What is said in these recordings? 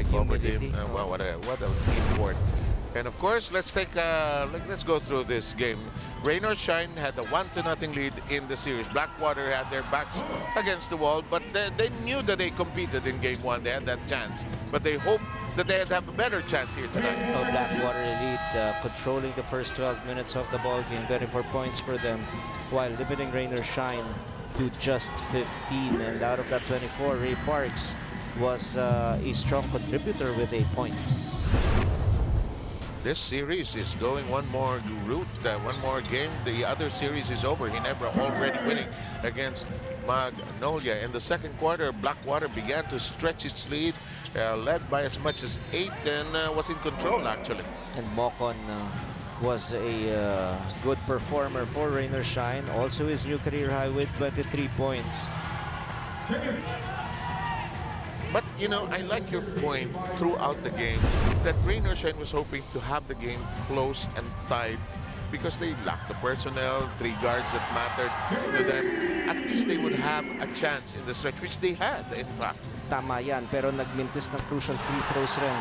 I Team covered him. Uh, wow, what a what a team. And of course, let's take uh, let, let's go through this game. Rain or Shine had a one to nothing lead in the series. Blackwater had their backs against the wall, but they, they knew that they competed in game one. They had that chance, but they hoped that they'd have a better chance here tonight. Oh, Blackwater Elite uh, controlling the first 12 minutes of the ball game, 24 points for them, while limiting Rain or Shine to just 15. And out of that 24, Ray Parks was uh, a strong contributor with 8 points. This series is going one more route, uh, one more game. The other series is over. Ginebra already winning against Magnolia. In the second quarter, Blackwater began to stretch its lead, uh, led by as much as eight and uh, was in control actually. And Mocon uh, was a uh, good performer for Rain or Shine. Also his new career high with 23 points. But you know, I like your point throughout the game that Rain or Shine was hoping to have the game close and tight because they lacked the personnel, three guards that mattered to them. At least they would have a chance in the stretch, which they had, in fact. Tama yan, pero nagmintis ng crucial free throws rin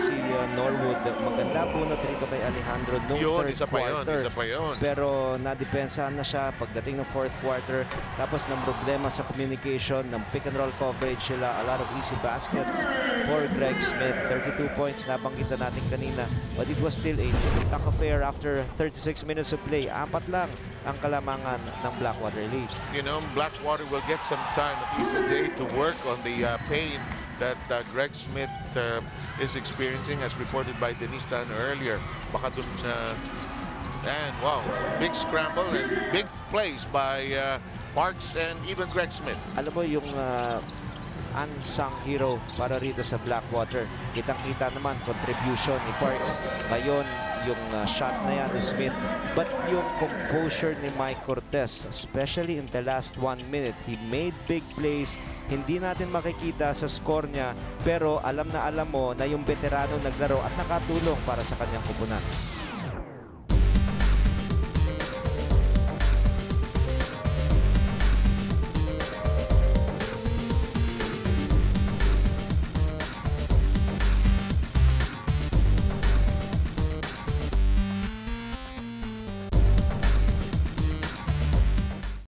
si uh, Norwood. Maganda bunot rito kay Alejandro nung Yun, third isa pa yun, quarter. isa pa yun. Pero nadepensahan na siya pagdating ng fourth quarter. Tapos ng problema sa communication, ng pick and roll coverage sila. A lot of easy baskets for Greg Smith. 32 points, nabanggit na natin kanina. But it was still a tough affair after 36 minutes of play. Apat lang ang kalamangan ng Blackwater Elite. you know, Blackwater will get some time, at least a day, to work on the uh, pain that uh, Greg Smith uh, is experiencing, as reported by Denise Tan earlier. Baka dun, uh, and wow, big scramble and big plays by uh, Parks and even Greg Smith. alam mo yung uh, unsung hero para rito sa Blackwater. Kitang-kita naman contribution ni Parks. Ngayon, yung uh, shot na yan ni Smith. But yung composure ni Mike Cortez, especially in the last one minute, he made big plays. Hindi natin makikita sa score niya, pero alam na alam mo na yung veterano naglaro at nakatulong para sa kanyang kupunan.